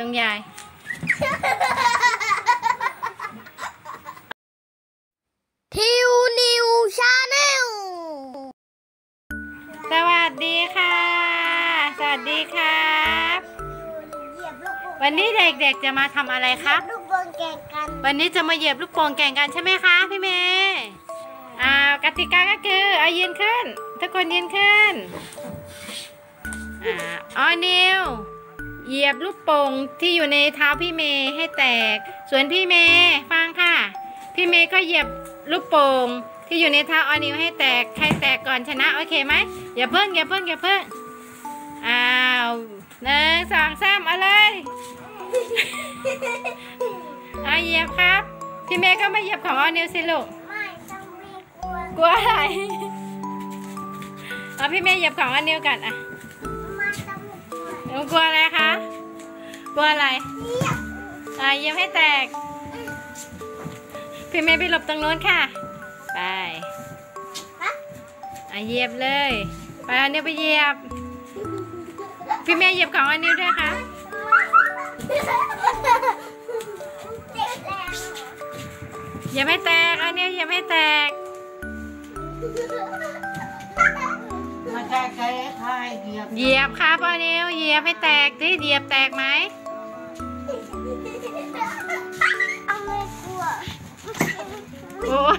ตรงยาย ทิวนิว Channel สวัสดีค่ะ สวัสดีครับเหยียบลูกวันนี้เด็กๆจะมาทำอะไรครับ ลูกบอลแข่งกัน วันนี้จะมาเหยียบลูกโป่งแข่งกันใช่ไหมคะพี่เมย์อ่ากติกาก็คือเอายืนขึ้น ทุกคนยืนขึ้น อ่าออร์นิว เหยียบลูกโป่งที่อยู่ในเท้าพี่เมย์ให้แตก ส่วนพี่เมย์ฟังค่ะ พี่เมย์ก็เหยียบลูกโป่งที่อยู่ในเท้าออร์นิวให้แตก ใครแตกก่อนชนะโอเคไหมอย่าเพิ่งอย่าเพิ่งอย่าเพิ่งอ้าวหนึ่งสองสามเอาเลยเอาเหยียบครับ พี่เมย์ก็ไม่เหยียบของออร์นิวสิลูกไม่ต้องไม่กลัวกลัวอะไรเอาพี่เมย์เหยียบของออร์นิวกันอะ กลัวอะไรเหยียบอะเหยียบให้แตก พี่เมย์ไปหลบตรงโน้นค่ะ ไปฮะอะเหยียบเลย ไปออร์นิวไปเหยียบ พี่เมย์เหยียบของออร์นิวด้วยค่ะเจ็บแรงเหยียบให้แตกออร์นิวเหยียบให้แตกไม่ใช่ใช้เท้าเหยียบ เหยียบครับออร์นิวเหยียบให้แตกดิเหยียบแตกไหม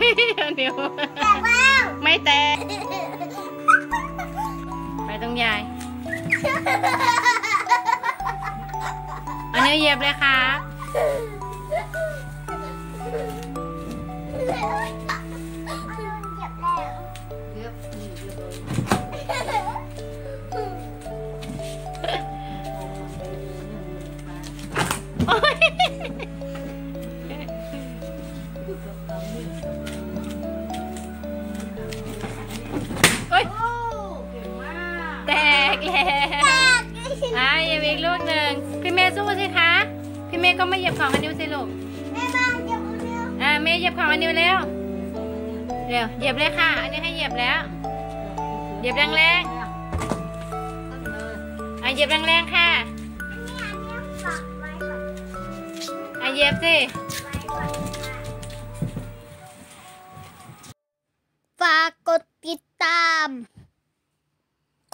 ยออร์นิวแตกแล้วไม่แตก ไปตรงยายออร์นิวเหยียบเลยครับเหยียบแล้วเหยียบนี่เหยียบเลยโอ๊ย โอ๊ยโอ้เก่งมากแตกแล้วอะเหยียบอีกลูกหนึ่งพี่เมย์สู้สิคะ พี่เมย์ก็ไม่เหยียบของอันนิวสิลูกแม่บ้านเหยียบเร็วอ่าเมย์เหยียบของอันนิวเร็วเร็วเหยียบเลยค่ะ อันนี้ให้เหยียบแล้ว เหยียบแรงๆตั้งเลยอะเหยียบแรงๆค่ะนี่อันนี้ฝากไว้ก่อนอะเหยียบสิาม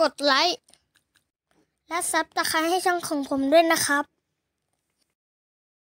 กดไลค์ และซับตะไคร้ให้ช่องของผมด้วยนะครับ